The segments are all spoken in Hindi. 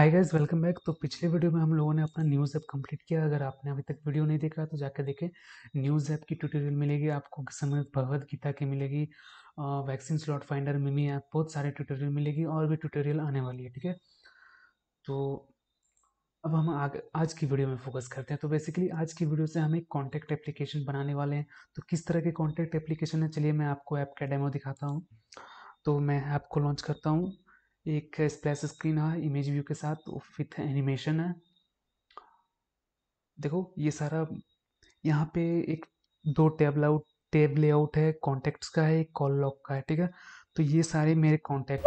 हाय गाइस वेलकम बैक तो पिछले वीडियो में हम लोगों ने अपना न्यूज़ ऐप कंप्लीट किया। अगर आपने अभी तक वीडियो नहीं देखा तो जाकर देखें। न्यूज़ ऐप की ट्यूटोरियल मिलेगी, आपको समय भगवत गीता की मिलेगी वैक्सीन स्लॉट फाइंडर मिमी ऐप बहुत सारे ट्यूटोरियल मिलेगी और भी ट्यूटोरियल आने वाली है, ठीक है? तो अब हम आगे, आज की वीडियो में फोकस करते हैं। तो बेसिकली आज की वीडियो से हम एक कॉन्टैक्ट एप्लीकेशन बनाने वाले हैं। तो किस तरह के कॉन्टैक्ट एप्लीकेशन है? चलिए मैं आपको ऐप का डेमो दिखाता हूँ। तो मैं ऐप को लॉन्च करता हूँ। एक स्प्लैश स्क्रीन है इमेज व्यू के साथ विथ एनिमेशन है। देखो ये सारा यहाँ पे एक दो टैब लाउट टैब लेआउट है कॉन्टेक्ट्स का है एक कॉल लॉक का है ठीक है? तो ये सारे मेरे कॉन्टेक्ट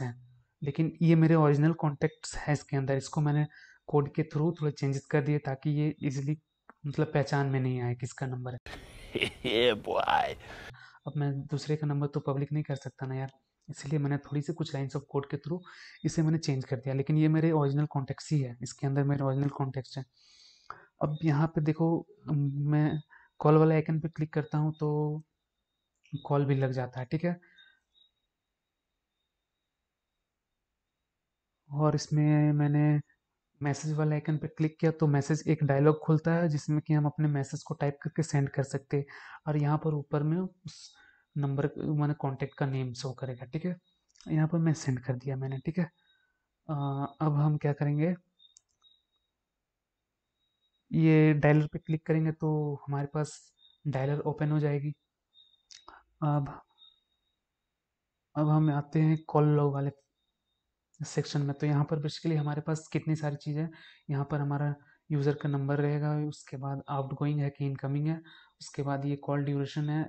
हैं। लेकिन ये मेरे ओरिजिनल कॉन्टेक्ट्स है इसके अंदर इसको मैंने कोड के थ्रू थोड़ा चेंजेस कर दिए ताकि ये इजीली मतलब पहचान में नहीं आए किसका नंबर है। अब मैं दूसरे का नंबर तो पब्लिक नहीं कर सकता ना यार। इसलिए मैंने थोड़ी सी कुछ लाइन्स ऑफ़ कोड के थ्रू इसे मैंने चेंज कर दिया। लेकिन ये मेरे ओरिजिनल कॉन्टेक्ट ही है। इसके अंदर मेरे ओरिजिनल कॉन्टेक्ट है। अब यहाँ पे देखो मैं कॉल वाला आइकन पे क्लिक करता हूँ तो कॉल भी लग जाता है, ठीक है? और इसमें मैंने मैसेज वाले आइकन पर क्लिक किया तो मैसेज एक डायलॉग खुलता है, जिसमें कि हम अपने मैसेज को टाइप करके सेंड कर सकते हैं। और यहाँ पर ऊपर में उस नंबर मैंने कांटेक्ट का नेम शो करेगा, ठीक है? यहाँ पर मैं सेंड कर दिया मैंने, ठीक है? अब हम क्या करेंगे? ये डायलर पे क्लिक करेंगे तो हमारे पास डायलर ओपन हो जाएगी। अब अब हम आते हैं कॉल लॉग वाले सेक्शन में तो यहाँ पर बेसिकली हमारे पास कितनी सारी चीज़ें हैं। यहाँ पर हमारा यूज़र का नंबर रहेगा, उसके बाद आउट गोइंग है कि इनकमिंग है, उसके बाद ये कॉल ड्यूरेशन है।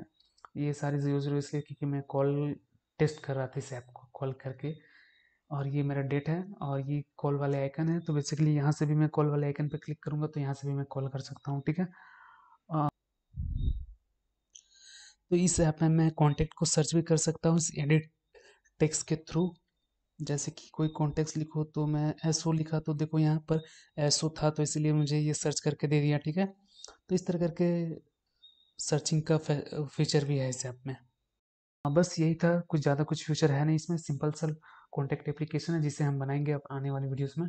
ये सारी ज़ीरो ज़ीरो इसलिए क्योंकि मैं कॉल टेस्ट कर रहा था इस ऐप को कॉल करके। और ये मेरा डेट है और ये कॉल वाले आइकन है तो बेसिकली यहाँ से भी मैं कॉल वाले आइकन पर क्लिक करूँगा तो यहाँ से भी मैं कॉल कर सकता हूँ, ठीक है? तो इस ऐप में मैं कॉन्टेक्ट को सर्च भी कर सकता हूँ, इस एडिट टेक्स्ट के थ्रू जैसे कि कोई कॉन्टेक्स्ट लिखो तो मैं एस ओ लिखा तो देखो यहाँ पर एस ओ था तो इसलिए मुझे ये सर्च करके दे दिया ठीक है? तो इस तरह करके सर्चिंग का फीचर भी है इस ऐप में। हाँ, बस यही था कुछ ज़्यादा कुछ फीचर है नहीं इसमें सिंपल सल कॉन्टैक्ट एप्लीकेशन है जिसे हम बनाएँगे अब आने वाली वीडियोस में।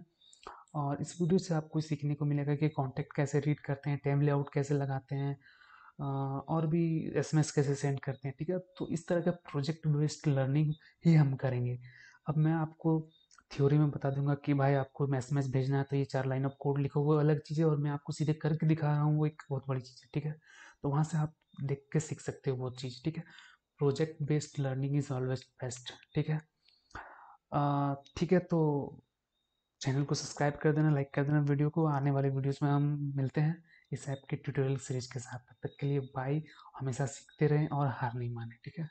और इस वीडियो से आपको सीखने को मिलेगा कि कॉन्टैक्ट कैसे रीड करते हैं टाइम लेआउट कैसे लगाते हैं और भी एसएमएस कैसे सेंड करते हैं ठीक है? तो इस तरह का प्रोजेक्ट बेस्ड लर्निंग ही हम करेंगे। अब मैं आपको थ्योरी में बता दूँगा कि भाई आपको एस एम भेजना है तो ये चार लाइन ऑफ़ कोड लिखो, वो अलग चीज़ है और मैं आपको सीधे करके दिखा रहा हूँ, वो एक बहुत बड़ी चीज़ है, ठीक है? तो वहाँ से आप देख के सीख सकते हो वो चीज़, ठीक है? Project based learning is always best ठीक है? ठीक है तो चैनल को सब्सक्राइब कर देना लाइक कर देना वीडियो को, आने वाले वीडियोस में हम मिलते हैं इस ऐप के ट्यूटोरियल सीरीज़ के साथ, तब तक के लिए बाय हमेशा सीखते रहें और हार नहीं माने, ठीक है?